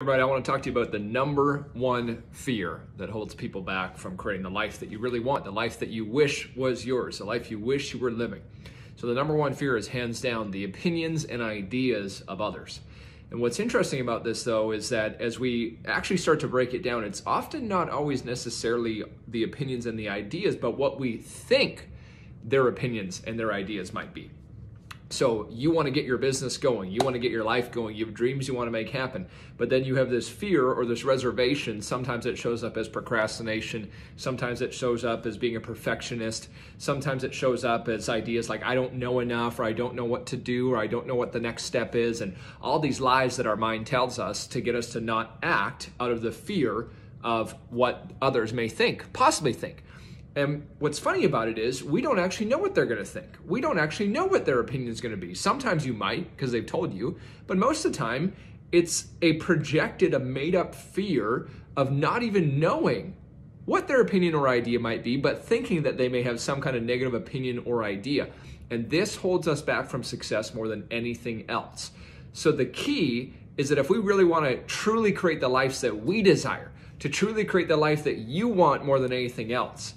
Everybody, I want to talk to you about the number one fear that holds people back from creating the life that you really want, the life that you wish was yours, the life you wish you were living. So, the number one fear is hands down the opinions and ideas of others. And what's interesting about this, though, is that as we actually start to break it down, it's often not always necessarily the opinions and the ideas, but what we think their opinions and their ideas might be. So you want to get your business going, you want to get your life going, you have dreams you want to make happen, but then you have this fear or this reservation. Sometimes it shows up as procrastination, sometimes it shows up as being a perfectionist, sometimes it shows up as ideas like I don't know enough or I don't know what to do or I don't know what the next step is and all these lies that our mind tells us to get us to not act out of the fear of what others may think, possibly think. And what's funny about it is we don't actually know what they're going to think. We don't actually know what their opinion is going to be. Sometimes you might because they've told you, but most of the time it's a projected, a made up fear of not even knowing what their opinion or idea might be, but thinking that they may have some kind of negative opinion or idea. And this holds us back from success more than anything else. So the key is that if we really want to truly create the lives that we desire, to truly create the life that you want more than anything else,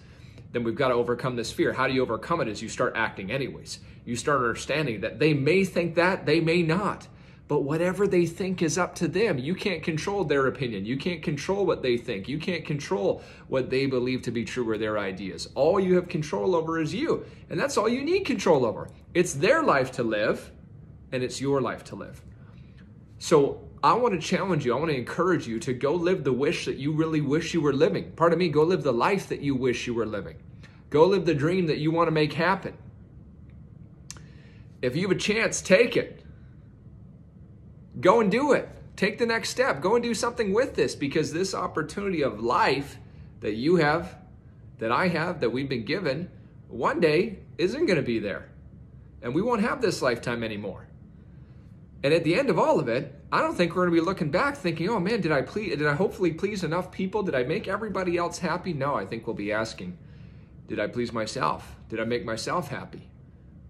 then we've got to overcome this fear. How do you overcome it? Is you start acting anyways. You start understanding that they may think that, they may not. But whatever they think is up to them. You can't control their opinion. You can't control what they think. You can't control what they believe to be true or their ideas. All you have control over is you. And that's all you need control over. It's their life to live, and it's your life to live. So I want to challenge you. I want to encourage you to go live the wish that you really wish you were living. Pardon me, go live the life that you wish you were living. Go live the dream that you want to make happen. If you have a chance, take it. Go and do it. Take the next step. Go and do something with this because this opportunity of life that you have, that I have, that we've been given, one day isn't going to be there. And we won't have this lifetime anymore. And at the end of all of it, I don't think we're going to be looking back thinking, "Oh man, did I please did I hopefully please enough people? Did I make everybody else happy?" No, I think we'll be asking, "Did I please myself? Did I make myself happy?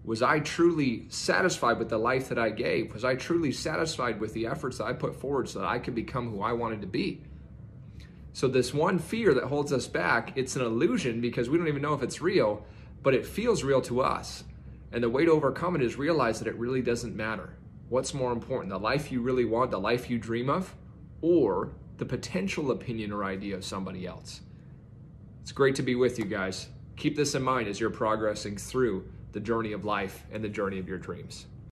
Was I truly satisfied with the life that I gave? Was I truly satisfied with the efforts that I put forward so that I could become who I wanted to be?" So this one fear that holds us back, it's an illusion because we don't even know if it's real, but it feels real to us. And the way to overcome it is realize that it really doesn't matter. What's more important, the life you really want, the life you dream of, or the potential opinion or idea of somebody else? It's great to be with you guys. Keep this in mind as you're progressing through the journey of life and the journey of your dreams.